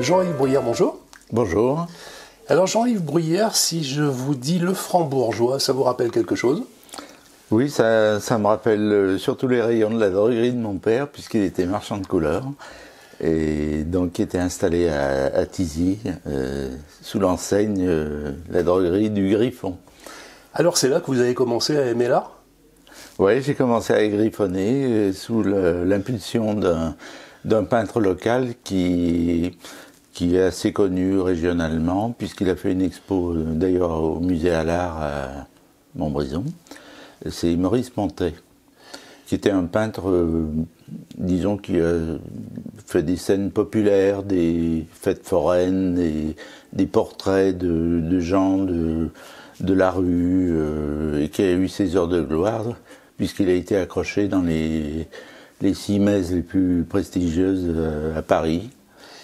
Jean-Yves Bruyère, bonjour. Bonjour. Alors Jean-Yves Bruyère, si je vous dis le franc-bourgeois, ça vous rappelle quelque chose? Oui, ça, ça, me rappelle euh, surtout les rayons de la droguerie de mon père, puisqu'il était marchand de couleurs, et donc il était installé à, à Tizy, euh, sous l'enseigne euh, la droguerie du Griffon. Alors c'est là que vous avez commencé à aimer l'art? Oui, j'ai commencé à griffonner sous l'impulsion d'un peintre local qui qui est assez connu régionalement, puisqu'il a fait une expo euh, d'ailleurs au musée à l'art à Montbrison. C'est Maurice Montet, qui était un peintre, euh, disons, qui a fait des scènes populaires, des fêtes foraines, des, portraits de, gens de, de, la rue, euh, et qui a eu ses heures de gloire, puisqu'il a été accroché dans les, les six messes les plus prestigieuses à Paris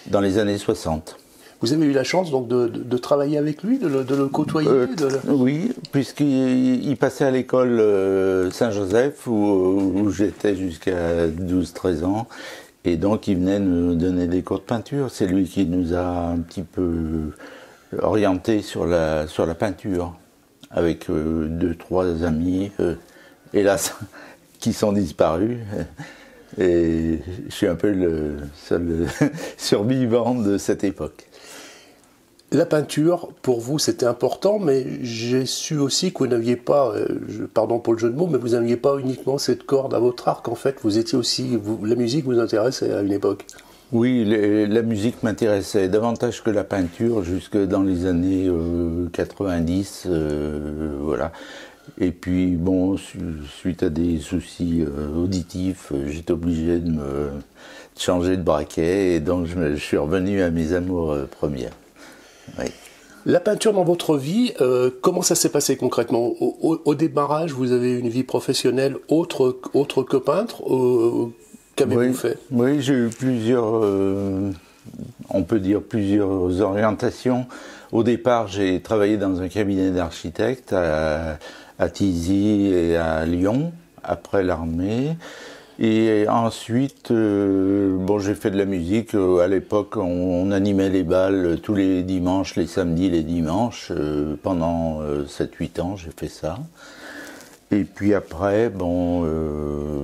dans les années 60. Vous avez eu la chance donc de, de, de travailler avec lui, de le, de le côtoyer euh, le... Oui, puisqu'il passait à l'école euh, Saint-Joseph où, où j'étais jusqu'à 12-13 ans. Et donc il venait nous donner des cours de peinture. C'est lui qui nous a un petit peu orientés sur la, sur la peinture, avec euh, deux, trois amis, euh, hélas, qui sont disparus. Et je suis un peu le seul survivant de cette époque. La peinture, pour vous, c'était important, mais j'ai su aussi que vous n'aviez pas, euh, pardon pour le jeu de mots, mais vous n'aviez pas uniquement cette corde à votre arc. En fait, vous étiez aussi, vous, la musique vous intéressait à une époque. Oui, les, la musique m'intéressait davantage que la peinture, jusque dans les années euh, 90, euh, voilà. Et puis, bon, suite à des soucis euh, auditifs, euh, j'étais obligé de me changer de braquet et donc je, me, je suis revenu à mes amours euh, premières. Oui. La peinture dans votre vie, euh, comment ça s'est passé concrètement? Au, au, au, démarrage, vous avez une vie professionnelle autre, autre que peintre Qu'avez-vous oui, fait? Oui, j'ai eu plusieurs, euh, on peut dire plusieurs orientations. Au départ, j'ai travaillé dans un cabinet d'architectes à, à Tizy et à Lyon, après l'armée. Et ensuite, euh, bon, j'ai fait de la musique. à l'époque, on, animait les balles tous les dimanches, les samedis, les dimanches. Euh, pendant 7-8 ans, j'ai fait ça. Et puis après, bon, euh,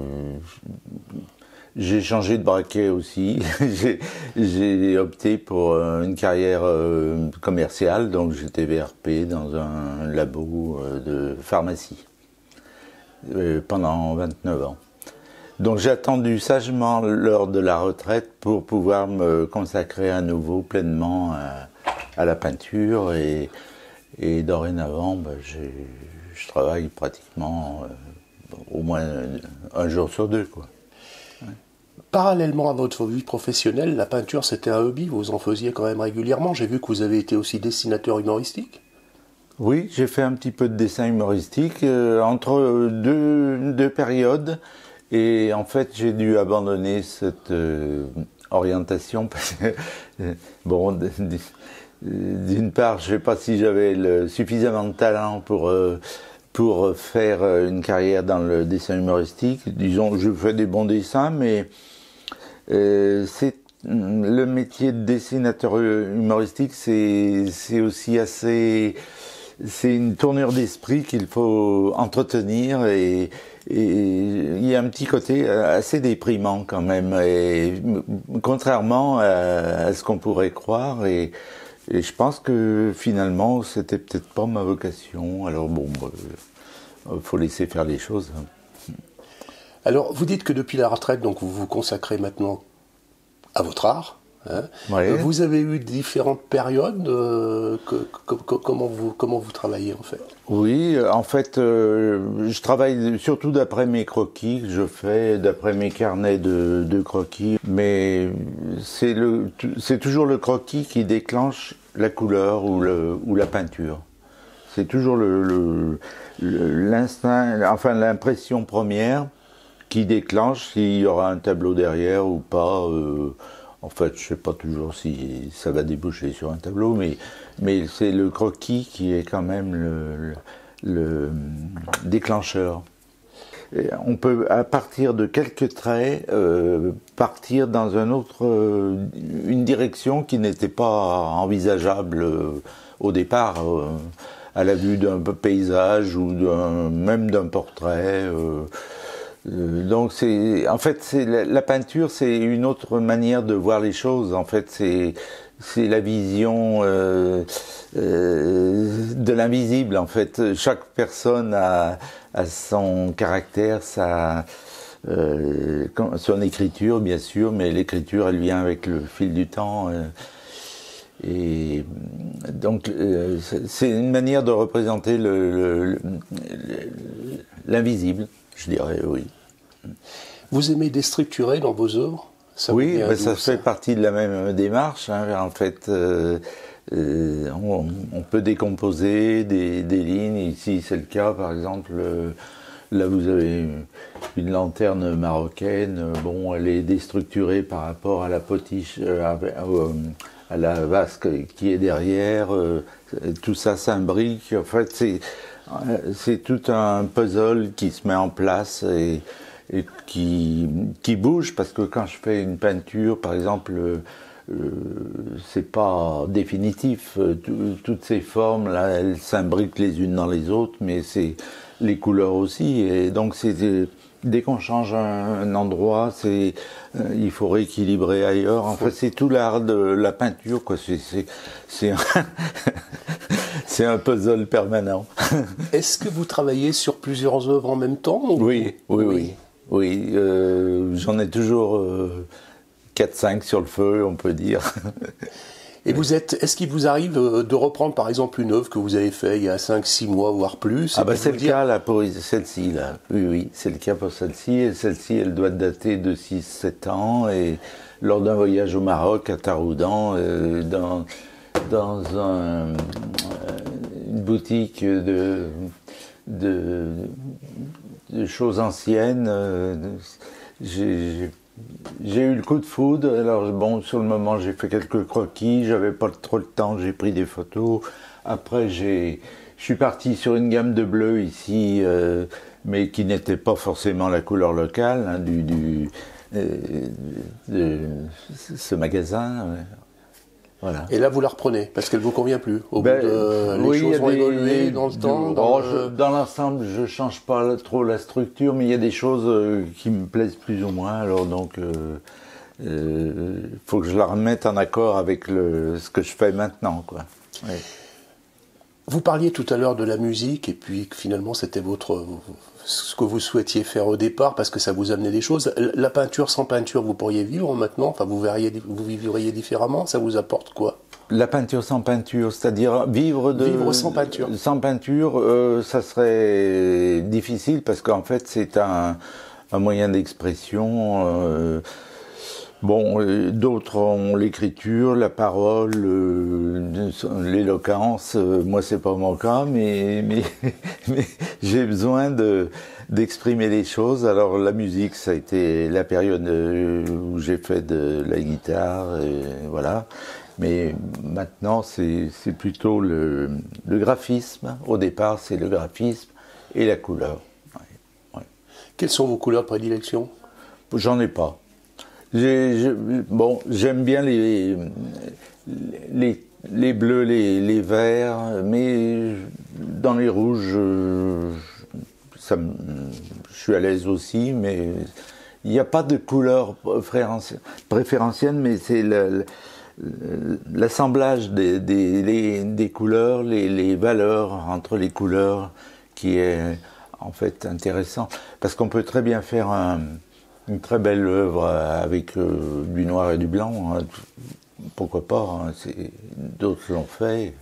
j'ai changé de braquet aussi. j'ai opté pour une carrière euh, commerciale, donc j'étais VRP dans un labo euh, de pharmacie euh, pendant 29 ans. Donc j'ai attendu sagement l'heure de la retraite pour pouvoir me consacrer à nouveau pleinement à, la peinture et, dorénavant ben, je travaille pratiquement euh, au moins un jour sur deux. Quoi. Parallèlement à votre vie professionnelle, la peinture c'était un hobby, vous en faisiez quand même régulièrement. J'ai vu que vous avez été aussi dessinateur humoristique. Oui, j'ai fait un petit peu de dessin humoristique euh, entre deux, deux, périodes et en fait j'ai dû abandonner cette euh, orientation que, bon, d'une part, je ne sais pas si j'avais suffisamment de talent pour euh, pour faire une carrière dans le dessin humoristique. Disons, je fais des bons dessins, mais euh, c'est le métier de dessinateur humoristique, c'est aussi assez, c'est une tournure d'esprit qu'il faut entretenir et, il y a un petit côté assez déprimant quand même, et, contrairement à, ce qu'on pourrait croire. Et, et, je pense que finalement, c'était peut-être pas ma vocation. Alors bon, euh, faut laisser faire les choses. Alors, vous dites que depuis la retraite, donc vous vous consacrez maintenant à votre art. Hein. Vous avez eu différentes périodes. Euh, que, que, que, comment vous comment vous travaillez en fait? Oui, en fait, euh, je travaille surtout d'après mes croquis que je fais, d'après mes carnets de, de croquis. Mais c'est le toujours le croquis qui déclenche la couleur ou le ou la peinture. C'est toujours le l'instinct, enfin l'impression première qui déclenche s'il y aura un tableau derrière ou pas. Euh, en fait, je sais pas toujours si ça va déboucher sur un tableau, mais, c'est le croquis qui est quand même le déclencheur. on peut, à partir de quelques traits, euh, partir dans un autre, euh, une direction qui n'était pas envisageable au départ, à la vue d'un paysage ou même d'un portrait. Donc c'est, en fait, c'est la, peinture, c'est une autre manière de voir les choses. En fait, c'est c'est la vision euh, euh, de l'invisible en fait. Chaque personne a, son caractère, sa, euh, son écriture bien sûr, mais l'écriture elle vient avec le fil du temps. et donc c'est une manière de représenter l'invisible, je dirais, oui. Vous aimez déstructurer dans vos œuvres? Oui, ben, ça fait partie de la même démarche. Hein. En fait, euh, euh, on, peut décomposer des, lignes. Ici, c'est le cas, par exemple. Euh, là, vous avez une lanterne marocaine. Bon, elle est déstructurée par rapport à la potiche, à, la vasque qui est derrière. tout ça s'imbrique. En fait, c'est c'est tout un puzzle qui se met en place et et qui, qui bouge parce que quand je fais une peinture, par exemple, euh, c'est pas définitif. toutes ces formes là, elles s'imbriquent les unes dans les autres, mais c'est les couleurs aussi. Et donc c'est dès qu'on change un, endroit, c'est euh, il faut rééquilibrer ailleurs. En fait, c'est tout l'art de la peinture, quoi. C'est c'est c'est un puzzle permanent. Est-ce que vous travaillez sur plusieurs œuvres en même temps oui, oui, oui. Oui, euh, j'en ai toujours 4-5 euh, sur le feu, on peut dire. Et vous êtes, est-ce qu'il vous arrive euh, de reprendre par exemple une œuvre que vous avez faite il y a 5-6 mois, voire plus Ah bah c'est le cas là pour celle-ci là. Oui, oui, c'est le cas pour celle-ci. Et celle-ci, elle doit dater de 6-7 ans. Et lors d'un voyage au Maroc, à Taroudan, dans, dans un, une boutique de de choses anciennes. Euh, j'ai eu le coup de foudre. Alors bon, sur le moment, j'ai fait quelques croquis. J'avais pas trop le temps. J'ai pris des photos. Après, j'ai, je suis parti sur une gamme de bleu ici, euh, mais qui n'était pas forcément la couleur locale hein, du, du euh, de ce magasin. Et là, vous la reprenez parce qu'elle vous convient plus. Au ben, bout de, les choses ont évolué dans le temps. Dans, l'ensemble, je change pas trop la structure, mais il y a des choses euh, qui me plaisent plus ou moins. Alors donc, il euh, euh, faut que je la remette en accord avec le, ce que je fais maintenant, quoi. Vous parliez tout à l'heure de la musique et puis finalement c'était votre ce que vous souhaitiez faire au départ parce que ça vous amenait des choses. La peinture sans peinture, vous pourriez vivre maintenant? Enfin, vous verriez, vous vivriez différemment? Ça vous apporte quoi? La peinture sans peinture, c'est-à-dire vivre de vivre sans peinture. Sans peinture, euh, ça serait difficile parce qu'en fait c'est un, un moyen d'expression. Euh, Bon, euh, d'autres ont l'écriture, la parole, euh, l'éloquence. Euh, moi, c'est pas mon cas, mais, mais, mais j'ai besoin de d'exprimer les choses. Alors, la musique, ça a été la période où j'ai fait de la guitare, et voilà. Mais maintenant, c'est plutôt le, le graphisme. Au départ, c'est le graphisme et la couleur. Quelles sont vos couleurs de prédilection? J'en ai pas bon, j'aime bien les, les, les, bleus, les, les, verts, mais dans les rouges, ça, je suis à l'aise aussi, mais il n'y a pas de couleur préférentielle, mais c'est l'assemblage des, des, des, couleurs, les, les, valeurs entre les couleurs qui est en fait intéressant. Parce qu'on peut très bien faire un, une très belle œuvre avec euh, du noir et du blanc. Hein. Pourquoi pas hein. D'autres l'ont fait.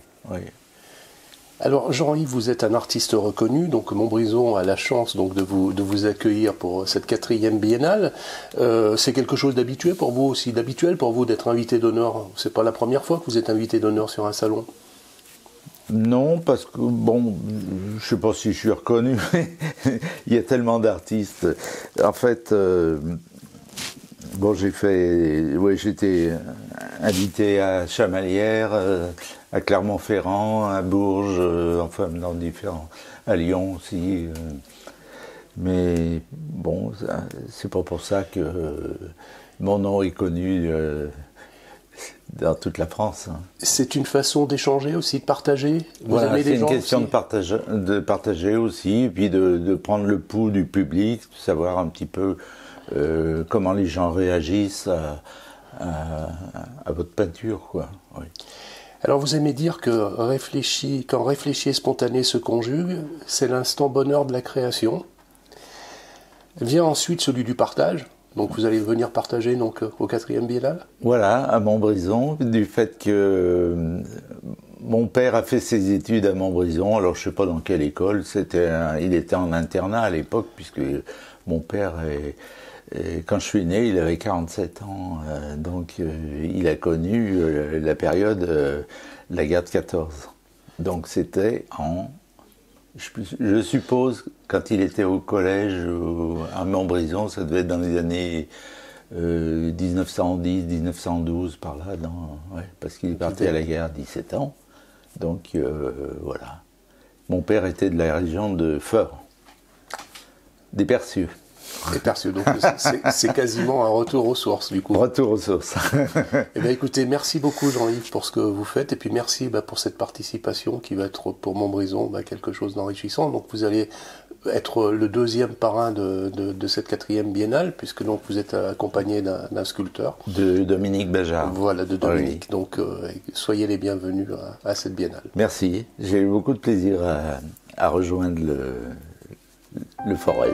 Alors Jean-Yves, vous êtes un artiste reconnu, donc Montbrison a la chance donc de vous de vous accueillir pour cette quatrième biennale. Euh, c'est quelque chose d'habituel pour vous aussi, d'habituel pour vous d'être invité d'honneur? C'est pas la première fois que vous êtes invité d'honneur sur un salon? Non, parce que, bon, je sais pas si je suis reconnu, mais il y a tellement d'artistes. En fait, euh, bon, j'ai fait, oui, j'étais invité à Chamalières, euh, à Clermont-Ferrand, à Bourges, euh, enfin, dans différents, à Lyon aussi. Mais bon, c'est pas pour ça que mon nom est connu dans toute la France. C'est une façon d'échanger aussi, de partager? Voilà, C'est une question de partager, de partager aussi, et puis de, prendre le pouls du public, de savoir un petit peu euh, comment les gens réagissent à, votre peinture. Quoi. Alors vous aimez dire que quand réfléchi et spontané se conjuguent, c'est l'instant bonheur de la création. Vient ensuite celui du partage. Donc vous allez venir partager donc au quatrième biennale? Voilà, à Montbrison, du fait que euh, mon père a fait ses études à Montbrison, alors je ne sais pas dans quelle école, c'était il était en internat à l'époque, puisque mon père, quand je suis né, il avait 47 ans, euh, donc euh, il a connu la période de la guerre de 14. Donc c'était en je, suppose, quand il était au collège à Montbrison, ça devait être dans les années 1910, euh, 1912, par là, parce qu'il est parti à la guerre à 17 ans. Donc euh, voilà. Mon père était de la région de Feur, des Percieux. Et perçu. Donc c'est quasiment un retour aux sources du coup. Retour aux sources. eh bien écoutez, merci beaucoup Jean-Yves pour ce que vous faites et puis merci bah, pour cette participation qui va être pour Montbrison bah, quelque chose d'enrichissant. Donc vous allez être le deuxième parrain de, de, cette quatrième biennale puisque donc vous êtes accompagné d'un sculpteur. De Dominique Bajard. Voilà, de Dominique. Donc euh, soyez les bienvenus à, cette biennale. Merci. J'ai eu beaucoup de plaisir à, à rejoindre le, le Forez.